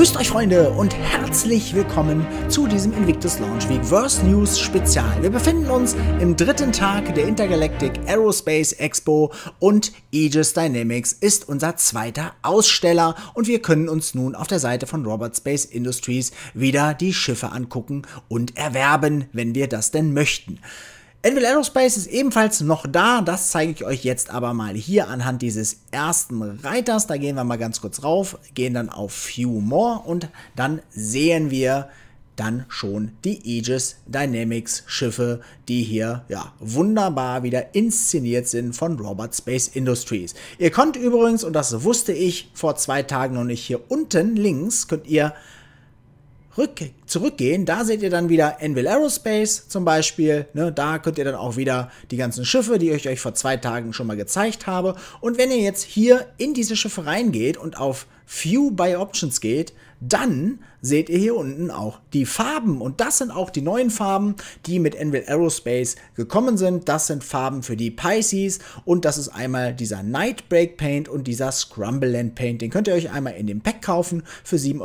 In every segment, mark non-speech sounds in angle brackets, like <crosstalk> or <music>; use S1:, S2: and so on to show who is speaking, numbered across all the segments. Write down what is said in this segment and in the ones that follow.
S1: Grüßt euch Freunde und herzlich willkommen zu diesem Invictus Launch Week Verse News Spezial. Wir befinden uns im dritten Tag der Intergalactic Aerospace Expo und Aegis Dynamics ist unser zweiter Aussteller und wir können uns nun auf der Seite von Robert Space Industries wieder die Schiffe angucken und erwerben, wenn wir das denn möchten. Anvil Aerospace ist ebenfalls noch da, das zeige ich euch jetzt aber mal hier anhand dieses ersten Reiters. Da gehen wir mal ganz kurz rauf, gehen dann auf Few More und dann sehen wir dann schon die Aegis Dynamics Schiffe, die hier ja wunderbar wieder inszeniert sind von Robert Space Industries. Ihr könnt übrigens, und das wusste ich vor zwei Tagen noch nicht, hier unten links könnt ihr zurückgehen, da seht ihr dann wieder Anvil Aerospace zum Beispiel. Ne, da könnt ihr dann auch wieder die ganzen Schiffe, die ich euch vor zwei Tagen schon mal gezeigt habe. Und wenn ihr jetzt hier in diese Schiffe reingeht und auf View by Options geht, dann seht ihr hier unten auch die Farben. Und das sind auch die neuen Farben, die mit Anvil Aerospace gekommen sind. Das sind Farben für die Pisces und das ist einmal dieser Nightbreak Paint und dieser Scrumbleland Paint. Den könnt ihr euch einmal in dem Pack kaufen für 7,36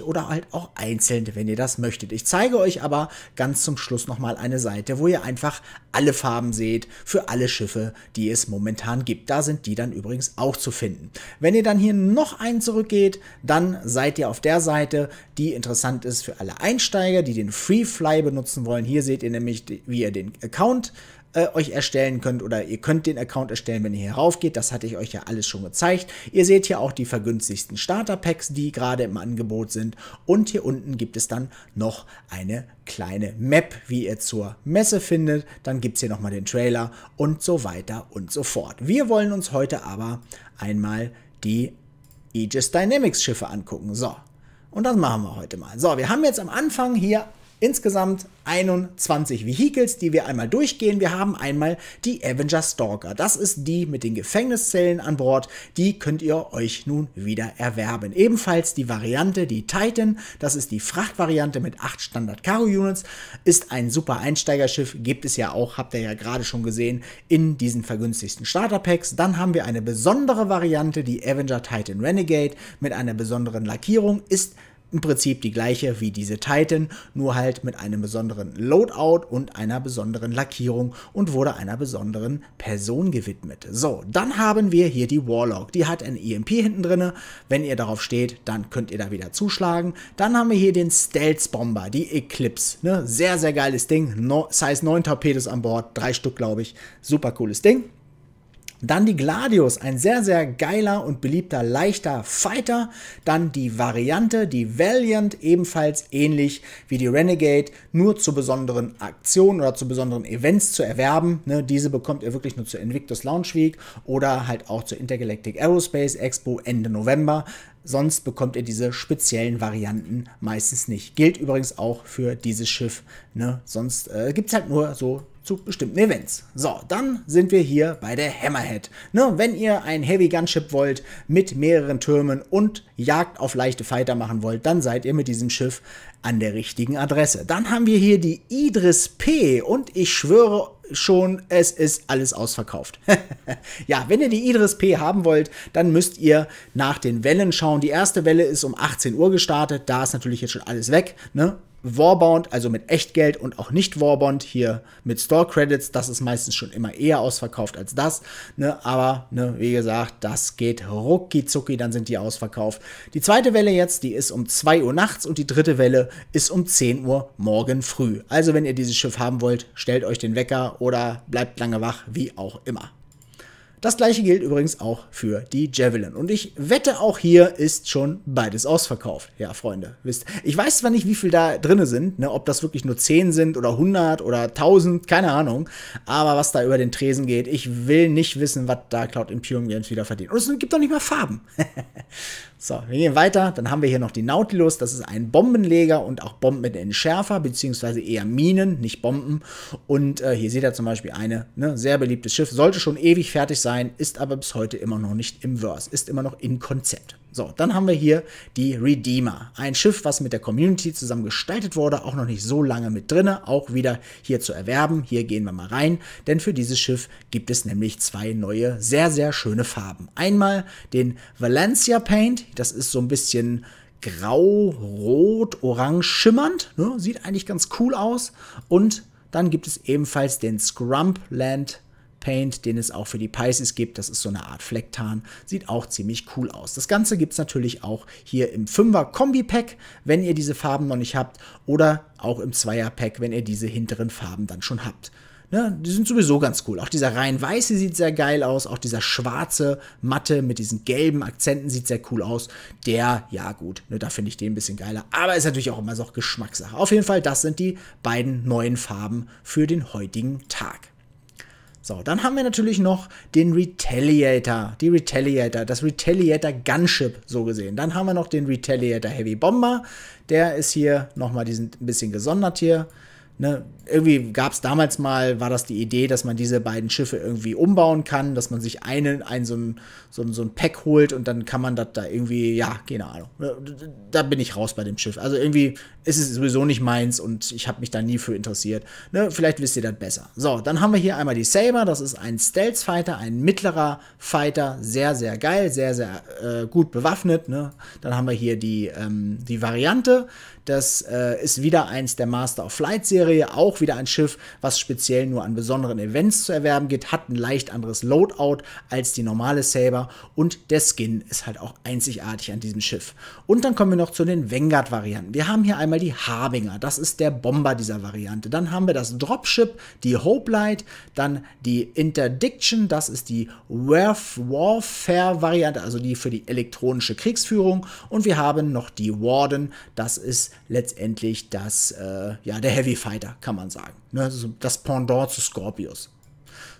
S1: Euro oder halt auch einzeln, wenn ihr das möchtet. Ich zeige euch aber ganz zum Schluss nochmal eine Seite, wo ihr einfach alle Farben seht für alle Schiffe, die es momentan gibt. Da sind die dann übrigens auch zu finden. Wenn ihr dann hier noch einen zurückgeht, dann seid ihr auf der Seite, die interessant ist für alle Einsteiger, die den Free Fly benutzen wollen. Hier seht ihr nämlich, wie ihr den Account äh, euch erstellen könnt oder ihr könnt den Account erstellen, wenn ihr hier raufgeht. Das hatte ich euch ja alles schon gezeigt. Ihr seht hier auch die vergünstigsten Starter-Packs, die gerade im Angebot sind. Und hier unten gibt es dann noch eine kleine Map, wie ihr zur Messe findet. Dann gibt es hier nochmal den Trailer und so weiter und so fort. Wir wollen uns heute aber einmal die Aegis Dynamics Schiffe angucken. So, und das machen wir heute mal. So, wir haben jetzt am Anfang hier insgesamt 21 Vehicles, die wir einmal durchgehen. Wir haben einmal die Avenger Stalker. Das ist die mit den Gefängniszellen an Bord. Die könnt ihr euch nun wieder erwerben. Ebenfalls die Variante, die Titan. Das ist die Frachtvariante mit 8 Standard Cargo Units. Ist ein super Einsteigerschiff. Gibt es ja auch, habt ihr ja gerade schon gesehen, in diesen vergünstigsten Starter-Packs. Dann haben wir eine besondere Variante, die Avenger Titan Renegade mit einer besonderen Lackierung. Ist im Prinzip die gleiche wie diese Titan, nur halt mit einem besonderen Loadout und einer besonderen Lackierung und wurde einer besonderen Person gewidmet. So, dann haben wir hier die Warlock. Die hat ein EMP hinten drin. Wenn ihr darauf steht, dann könnt ihr da wieder zuschlagen. Dann haben wir hier den Stealth Bomber, die Eclipse. Ne? Sehr, sehr geiles Ding. No, Size 9 Torpedos an Bord, drei Stück, glaube ich. Super cooles Ding. Dann die Gladius, ein sehr, sehr geiler und beliebter leichter Fighter. Dann die Variante, die Valiant, ebenfalls ähnlich wie die Renegade, nur zu besonderen Aktionen oder zu besonderen Events zu erwerben. Ne, diese bekommt ihr wirklich nur zur Invictus Launch Week oder halt auch zur Intergalactic Aerospace Expo Ende November. Sonst bekommt ihr diese speziellen Varianten meistens nicht. Gilt übrigens auch für dieses Schiff. Ne? Sonst äh, gibt es halt nur so zu bestimmten Events. So, dann sind wir hier bei der Hammerhead. Ne, wenn ihr ein Heavy Gunship wollt mit mehreren Türmen und Jagd auf leichte Fighter machen wollt, dann seid ihr mit diesem Schiff an der richtigen Adresse. Dann haben wir hier die Idris P und ich schwöre schon, es ist alles ausverkauft. <laughs> ja, wenn ihr die Idris P haben wollt, dann müsst ihr nach den Wellen schauen. Die erste Welle ist um 18 Uhr gestartet, da ist natürlich jetzt schon alles weg. Ne? Warbound, also mit Echtgeld und auch nicht Warbound, hier mit Store Credits, das ist meistens schon immer eher ausverkauft als das. Ne? Aber ne, wie gesagt, das geht rucki zucki, dann sind die ausverkauft. Die zweite Welle jetzt, die ist um 2 Uhr nachts und die dritte Welle ist um 10 Uhr morgen früh. Also wenn ihr dieses Schiff haben wollt, stellt euch den Wecker oder bleibt lange wach, wie auch immer. Das gleiche gilt übrigens auch für die Javelin. Und ich wette, auch hier ist schon beides ausverkauft. Ja, Freunde, wisst. Ich weiß zwar nicht, wie viel da drin sind, ne, ob das wirklich nur 10 sind oder 100 oder 1000, keine Ahnung. Aber was da über den Tresen geht, ich will nicht wissen, was da Cloud Imperium Games wieder verdient. Und es gibt doch nicht mal Farben. <laughs> So, wir gehen weiter. Dann haben wir hier noch die Nautilus. Das ist ein Bombenleger und auch Bomben mit Entschärfer, beziehungsweise eher Minen, nicht Bomben. Und äh, hier seht ihr zum Beispiel eine ne, sehr beliebtes Schiff. Sollte schon ewig fertig sein, ist aber bis heute immer noch nicht im Verse, ist immer noch in Konzept. So, dann haben wir hier die Redeemer. Ein Schiff, was mit der Community zusammen gestaltet wurde, auch noch nicht so lange mit drinne, auch wieder hier zu erwerben. Hier gehen wir mal rein, denn für dieses Schiff gibt es nämlich zwei neue, sehr, sehr schöne Farben. Einmal den Valencia Paint, das ist so ein bisschen grau, rot, orange schimmernd, ne? sieht eigentlich ganz cool aus. Und dann gibt es ebenfalls den Scrumpland Paint, den es auch für die Pisces gibt. Das ist so eine Art Flecktarn. Sieht auch ziemlich cool aus. Das Ganze gibt es natürlich auch hier im 5er Kombi-Pack, wenn ihr diese Farben noch nicht habt. Oder auch im 2er-Pack, wenn ihr diese hinteren Farben dann schon habt. Ne, die sind sowieso ganz cool. Auch dieser rein weiße sieht sehr geil aus. Auch dieser schwarze Matte mit diesen gelben Akzenten sieht sehr cool aus. Der, ja gut, ne, da finde ich den ein bisschen geiler. Aber ist natürlich auch immer so Geschmackssache. Auf jeden Fall, das sind die beiden neuen Farben für den heutigen Tag. So, dann haben wir natürlich noch den Retaliator, die Retaliator, das Retaliator Gunship so gesehen. Dann haben wir noch den Retaliator Heavy Bomber, der ist hier nochmal ein bisschen gesondert hier. Ne, irgendwie gab es damals mal, war das die Idee, dass man diese beiden Schiffe irgendwie umbauen kann, dass man sich einen, ein, so, ein, so, so Pack holt und dann kann man das da irgendwie, ja, keine Ahnung. Ne, da bin ich raus bei dem Schiff. Also irgendwie ist es sowieso nicht meins und ich habe mich da nie für interessiert. Ne, vielleicht wisst ihr das besser. So, dann haben wir hier einmal die Saber, das ist ein Stealth Fighter, ein mittlerer Fighter, sehr, sehr geil, sehr, sehr äh, gut bewaffnet. Ne? Dann haben wir hier die, ähm, die Variante, das äh, ist wieder eins der Master of Flight Serie, auch wieder ein Schiff, was speziell nur an besonderen Events zu erwerben geht, hat ein leicht anderes Loadout als die normale Saber und der Skin ist halt auch einzigartig an diesem Schiff. Und dann kommen wir noch zu den Vanguard-Varianten. Wir haben hier einmal die Harbinger, das ist der Bomber dieser Variante. Dann haben wir das Dropship, die Hoplite, dann die Interdiction, das ist die Warfare-Variante, also die für die elektronische Kriegsführung. Und wir haben noch die Warden, das ist letztendlich das, äh, ja, der Heavy Fighter, kann man sagen. Ne? Das Pendant zu Scorpius.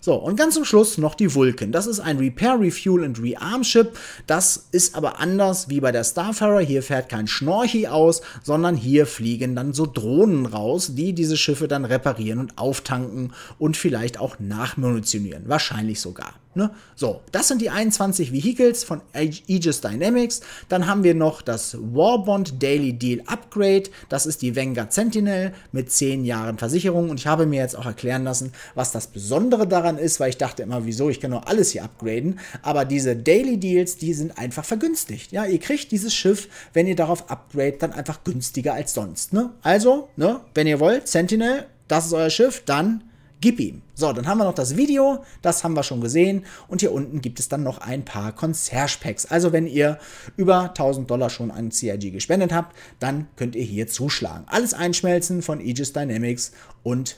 S1: So, und ganz zum Schluss noch die Vulcan. Das ist ein Repair, Refuel und Rearm Ship. Das ist aber anders wie bei der Starfarer. Hier fährt kein Schnorchi aus, sondern hier fliegen dann so Drohnen raus, die diese Schiffe dann reparieren und auftanken und vielleicht auch nachmunitionieren. Wahrscheinlich sogar. Ne? So, das sind die 21 Vehicles von Aegis Dynamics. Dann haben wir noch das Warbond Daily Deal Upgrade. Das ist die Vanguard Sentinel mit 10 Jahren Versicherung. Und ich habe mir jetzt auch erklären lassen, was das Besondere daran ist, weil ich dachte immer, wieso, ich kann nur alles hier upgraden. Aber diese Daily Deals, die sind einfach vergünstigt. Ja, ihr kriegt dieses Schiff, wenn ihr darauf upgrade, dann einfach günstiger als sonst. Ne? Also, ne, wenn ihr wollt, Sentinel, das ist euer Schiff, dann Gib ihm. So, dann haben wir noch das Video, das haben wir schon gesehen. Und hier unten gibt es dann noch ein paar Concierge-Packs. Also wenn ihr über 1000 Dollar schon an CIG gespendet habt, dann könnt ihr hier zuschlagen. Alles einschmelzen von Aegis Dynamics und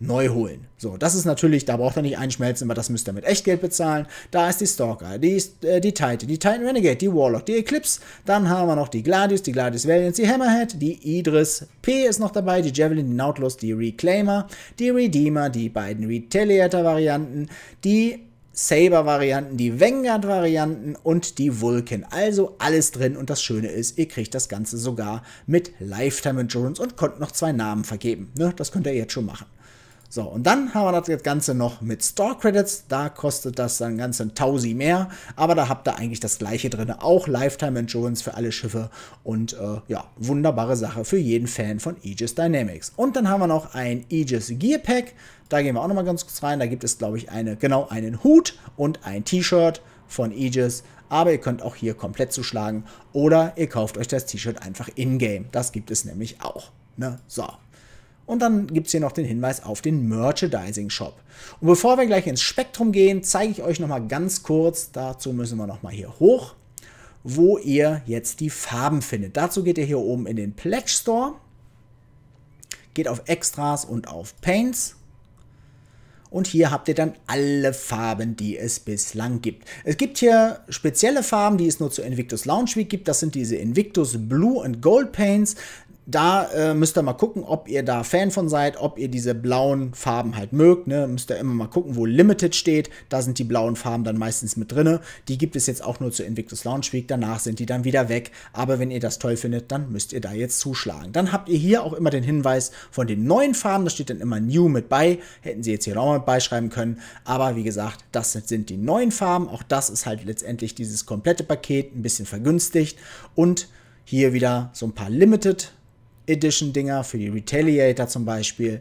S1: neu holen. So, das ist natürlich, da braucht er nicht einschmelzen, aber das müsst ihr mit Echtgeld bezahlen. Da ist die Stalker, die, äh, die Titan, die Titan Renegade, die Warlock, die Eclipse. Dann haben wir noch die Gladius, die Gladius Valiant, die Hammerhead, die Idris P ist noch dabei, die Javelin, die Nautilus, die Reclaimer, die Redeemer, die beiden Retaliator-Varianten, die Saber-Varianten, die Vanguard-Varianten und die Vulcan. Also alles drin und das Schöne ist, ihr kriegt das Ganze sogar mit Lifetime Insurance und könnt noch zwei Namen vergeben. Ne? Das könnt ihr jetzt schon machen. So, und dann haben wir das Ganze noch mit Store Credits. Da kostet das dann ganz ein Tausi mehr. Aber da habt ihr eigentlich das gleiche drin. Auch Lifetime Insurance für alle Schiffe. Und äh, ja, wunderbare Sache für jeden Fan von Aegis Dynamics. Und dann haben wir noch ein Aegis Gear Pack. Da gehen wir auch nochmal ganz kurz rein. Da gibt es, glaube ich, eine, genau einen Hut und ein T-Shirt von Aegis. Aber ihr könnt auch hier komplett zuschlagen. Oder ihr kauft euch das T-Shirt einfach in-game. Das gibt es nämlich auch. Ne? So, und dann gibt es hier noch den Hinweis auf den Merchandising Shop. Und bevor wir gleich ins Spektrum gehen, zeige ich euch nochmal ganz kurz, dazu müssen wir nochmal hier hoch, wo ihr jetzt die Farben findet. Dazu geht ihr hier oben in den Pledge Store, geht auf Extras und auf Paints und hier habt ihr dann alle Farben, die es bislang gibt. Es gibt hier spezielle Farben, die es nur zu Invictus Launch Week gibt. Das sind diese Invictus Blue and Gold Paints da äh, müsst ihr mal gucken, ob ihr da Fan von seid, ob ihr diese blauen Farben halt mögt. Ne? Müsst ihr immer mal gucken, wo Limited steht. Da sind die blauen Farben dann meistens mit drin. Die gibt es jetzt auch nur zu Invictus Launch Week. Danach sind die dann wieder weg. Aber wenn ihr das toll findet, dann müsst ihr da jetzt zuschlagen. Dann habt ihr hier auch immer den Hinweis von den neuen Farben. Da steht dann immer New mit bei. Hätten sie jetzt hier auch mit beischreiben können. Aber wie gesagt, das sind die neuen Farben. Auch das ist halt letztendlich dieses komplette Paket ein bisschen vergünstigt. Und hier wieder so ein paar Limited Edition-Dinger, für die Retaliator zum Beispiel,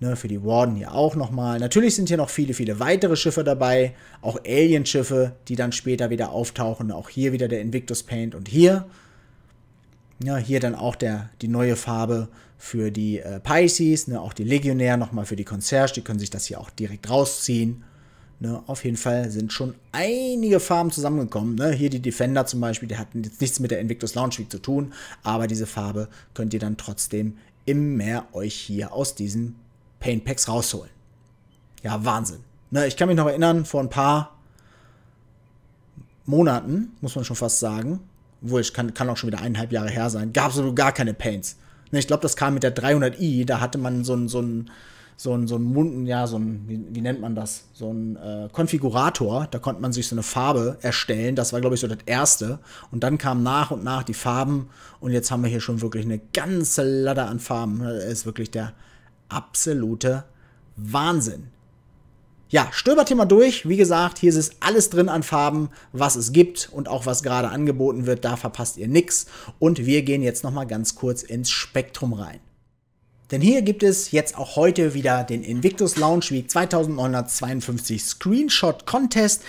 S1: ne, für die Warden hier auch nochmal. Natürlich sind hier noch viele, viele weitere Schiffe dabei, auch Alien-Schiffe, die dann später wieder auftauchen. Auch hier wieder der Invictus Paint und hier, ja, hier dann auch der, die neue Farbe für die äh, Pisces, ne, auch die Legionär nochmal für die Concierge, die können sich das hier auch direkt rausziehen. Ne, auf jeden Fall sind schon einige Farben zusammengekommen. Ne? Hier die Defender zum Beispiel, die hatten jetzt nichts mit der Invictus Launch Week zu tun, aber diese Farbe könnt ihr dann trotzdem im Meer euch hier aus diesen Paint Packs rausholen. Ja, Wahnsinn. Ne, ich kann mich noch erinnern, vor ein paar Monaten, muss man schon fast sagen, obwohl ich kann, kann auch schon wieder eineinhalb Jahre her sein, gab es gar keine Paints. Ne, ich glaube, das kam mit der 300i, da hatte man so ein, so ein so ein, so ein Mund, ja, so ein, wie, wie nennt man das? So ein äh, Konfigurator. Da konnte man sich so eine Farbe erstellen. Das war, glaube ich, so das erste. Und dann kamen nach und nach die Farben. Und jetzt haben wir hier schon wirklich eine ganze Ladder an Farben. Das ist wirklich der absolute Wahnsinn. Ja, stöbert hier mal durch. Wie gesagt, hier ist alles drin an Farben, was es gibt und auch was gerade angeboten wird. Da verpasst ihr nichts. Und wir gehen jetzt noch mal ganz kurz ins Spektrum rein. Denn hier gibt es jetzt auch heute wieder den Invictus Launch Week 2952 Screenshot Contest.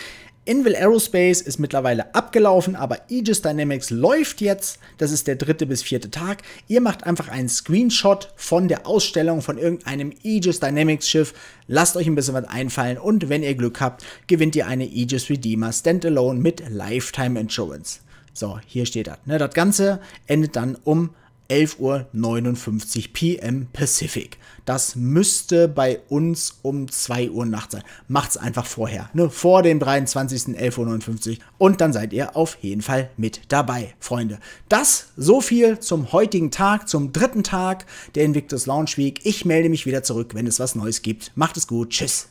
S1: Invil Aerospace ist mittlerweile abgelaufen, aber Aegis Dynamics läuft jetzt. Das ist der dritte bis vierte Tag. Ihr macht einfach einen Screenshot von der Ausstellung von irgendeinem Aegis Dynamics Schiff. Lasst euch ein bisschen was einfallen und wenn ihr Glück habt, gewinnt ihr eine Aegis Redeemer Standalone mit Lifetime Insurance. So, hier steht das. Ne? Das Ganze endet dann um 11.59 Uhr PM Pacific. Das müsste bei uns um 2 Uhr Nacht sein. Macht's einfach vorher, ne? vor dem 23.11.59 Uhr und dann seid ihr auf jeden Fall mit dabei, Freunde. Das so viel zum heutigen Tag, zum dritten Tag der Invictus Launch Week. Ich melde mich wieder zurück, wenn es was Neues gibt. Macht es gut, tschüss.